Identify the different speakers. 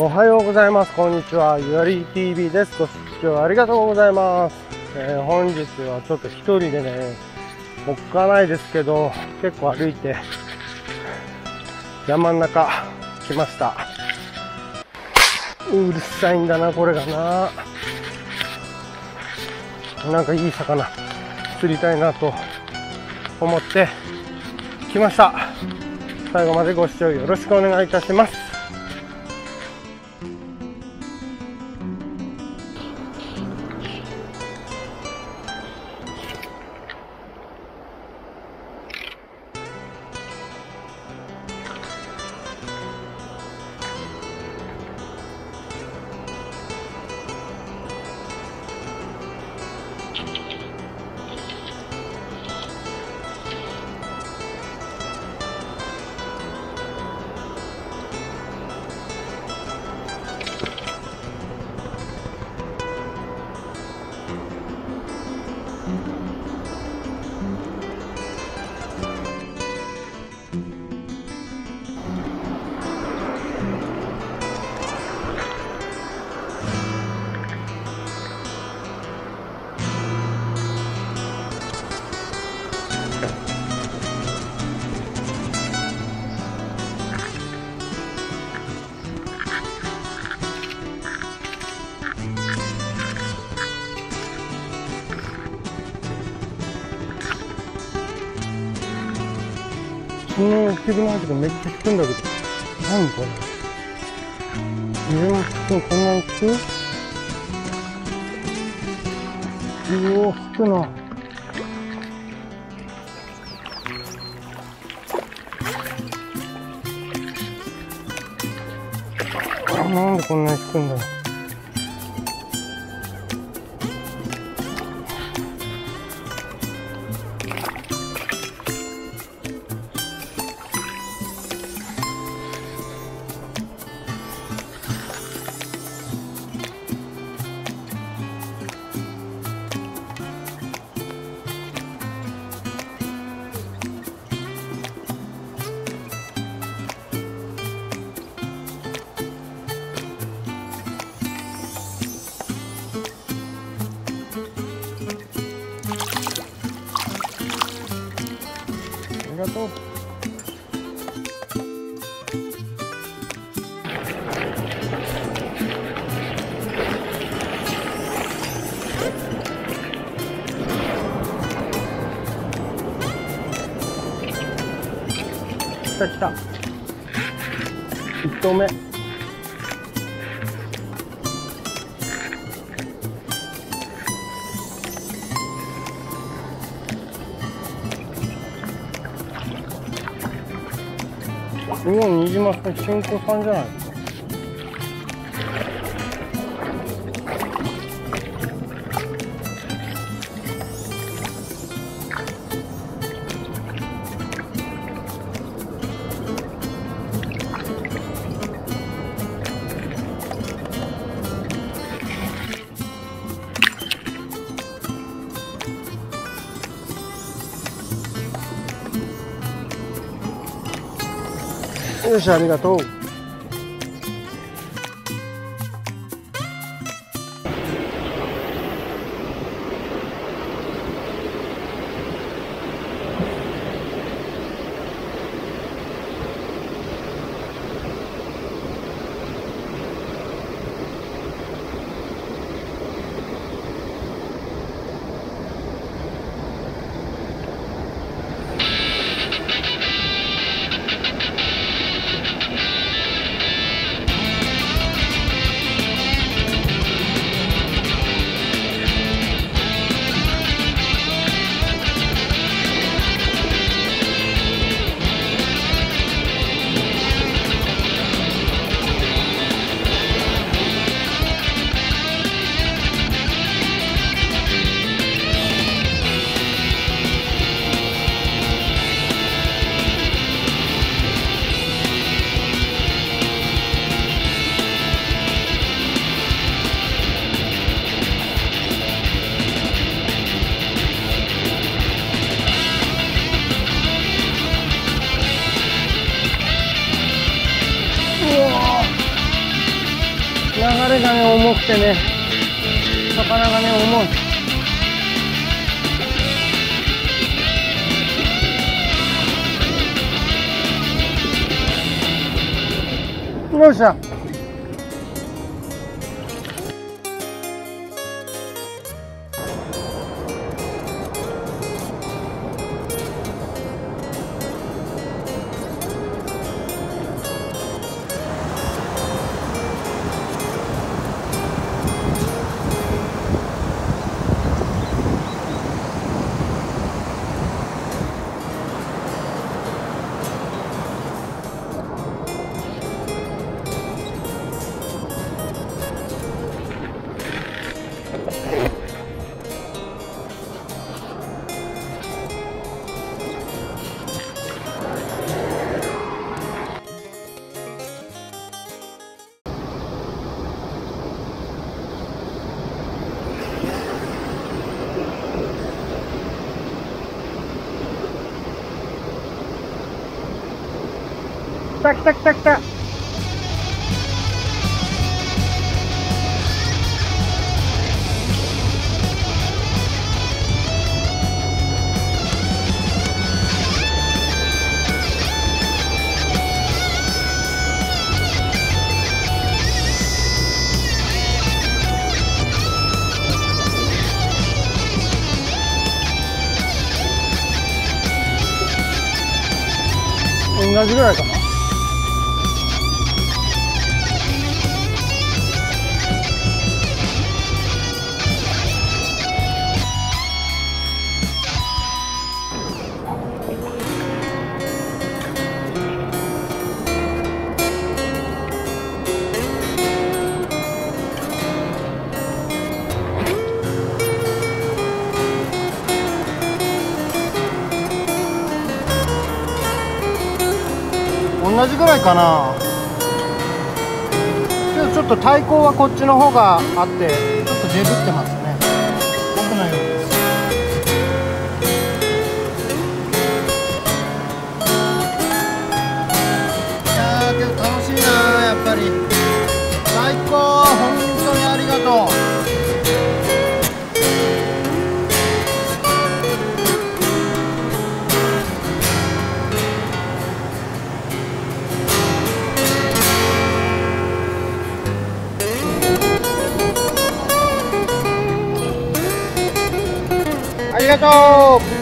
Speaker 1: おはようございます。こんにちは。ゆわり TV です。ご視聴ありがとうございます。えー、本日はちょっと一人でね、おっかないですけど、結構歩いて、山ん中来ました。うるさいんだな、これがな。なんかいい魚釣りたいなと思って来ました。最後までご視聴よろしくお願いいたします。そんなに大きくないけどめっちゃ引くんだけど。何これ。水も引くこんなに引くうお引くな。なんでこんなに引くんだろう。と。来た来た。一投目。うわ、新島さん、新子さんじゃないですか。よし、ありがとう。れがね重くてね魚がね重い。よっしゃ来た来た来た来た。同じぐらいかな。じぐらいかな。ちょっと対抗はこっちの方があってちょっとデブってます。りがとう。